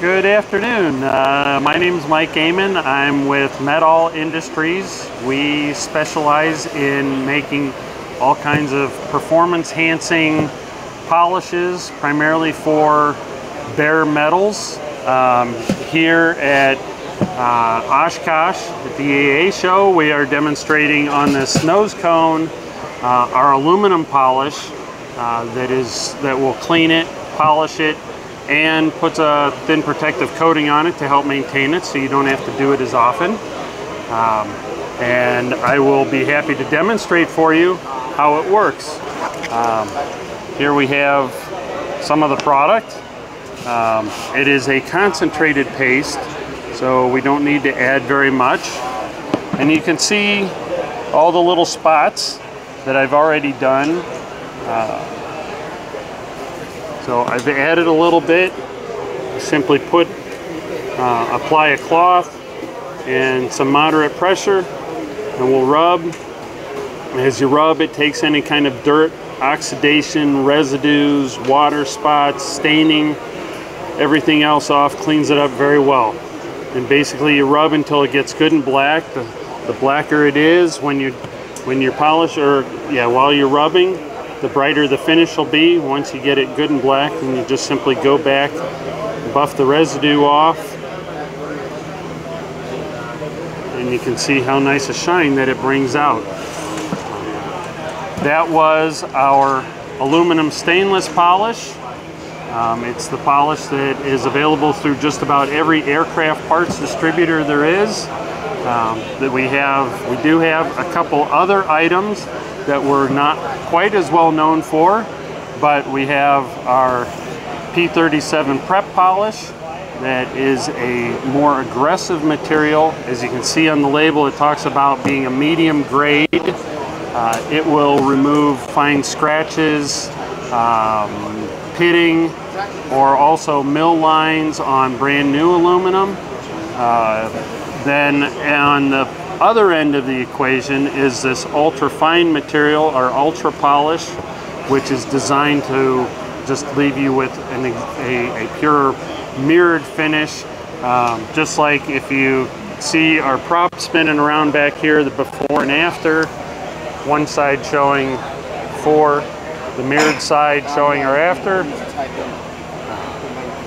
Good afternoon. Uh, my name is Mike Gaiman. I'm with Met-All Industries. We specialize in making all kinds of performance enhancing polishes, primarily for bare metals. Um, here at uh, Oshkosh, at the EAA show, we are demonstrating on this nose cone uh, our aluminum polish uh, that is that will clean it, polish it, and puts a thin protective coating on it to help maintain it so you don't have to do it as often. Um, and I will be happy to demonstrate for you how it works. Um, here we have some of the product. Um, it is a concentrated paste, so we don't need to add very much. And you can see all the little spots that I've already done. Uh, so I've added a little bit. Simply put, uh, apply a cloth and some moderate pressure and we'll rub. As you rub, it takes any kind of dirt, oxidation, residues, water spots, staining, everything else off, cleans it up very well. And basically you rub until it gets good and black. The, the blacker it is when you when you polish or yeah, while you're rubbing, the brighter the finish will be. Once you get it good and black, and you just simply go back, buff the residue off, and you can see how nice a shine that it brings out. That was our aluminum stainless polish. Um, it's the polish that is available through just about every aircraft parts distributor there is. Um, that we have, we do have a couple other items that we're not quite as well known for, but we have our P37 prep polish that is a more aggressive material. As you can see on the label, it talks about being a medium grade. Uh, it will remove fine scratches, um, pitting, or also mill lines on brand new aluminum. Uh, then on the other end of the equation is this ultra fine material or ultra polish which is designed to just leave you with an, a, a, pure mirrored finish um, just like if you see our prop spinning around back here the before and after one side showing for the mirrored side showing our after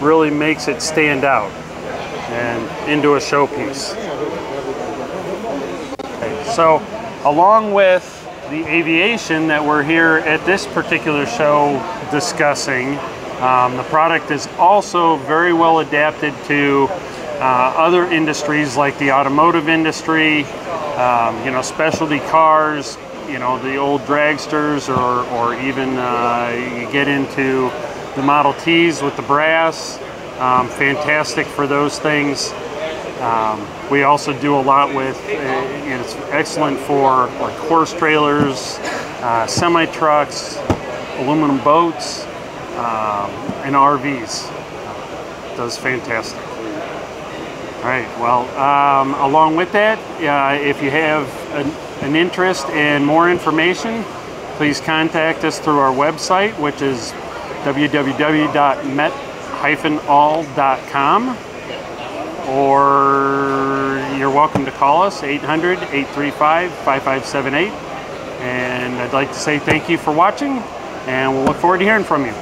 really makes it stand out and into a showpiece. So along with the aviation that we're here at this particular show discussing, um, the product is also very well adapted to uh, other industries like the automotive industry, um, you know, specialty cars, you know, the old dragsters, or, or even uh, you get into the Model Ts with the brass. Um, fantastic for those things. Um, we also do a lot with, uh, it's excellent for like horse trailers, uh, semi trucks, aluminum boats, um, and RVs. It does fantastic. All right, well, um, along with that, uh, if you have an, an interest in more information, please contact us through our website, which is www.met-all.com or you're welcome to call us 800 835 5578 and I'd like to say thank you for watching and we'll look forward to hearing from you.